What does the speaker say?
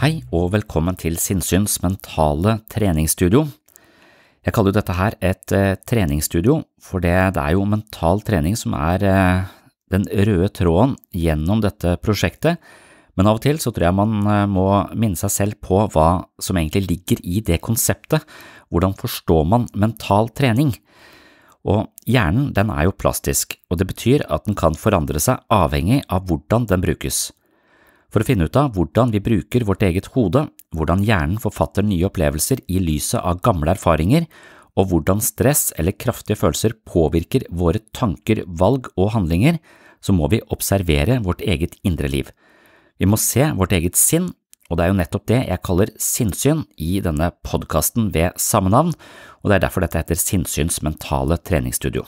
Hei og velkommen til Sinnsyns mentale treningsstudio. Jeg kaller jo dette her et eh, treningsstudio, for det, det er jo mental trening som er eh, den røde tråden gjennom dette prosjektet, men av og til så tror jeg man eh, må minne seg selv på hva som egentlig ligger i det konseptet, hvordan forstår man mental trening? Og hjernen den er jo plastisk, og det betyr at den kan forandre seg avhengig av hvordan den brukes. For å finne ut av hvordan vi bruker vårt eget hode, hvordan hjernen forfatter nye opplevelser i lyset av gamle erfaringer, og hvordan stress eller kraftige følelser påvirker våre tanker, valg og handlinger, så må vi observere vårt eget indre liv. Vi må se vårt eget sinn, og det er jo nettopp det jeg kaller sinnssyn i denne podkasten ved samme navn, og det er derfor dette heter Sinnsyns mentale treningsstudio.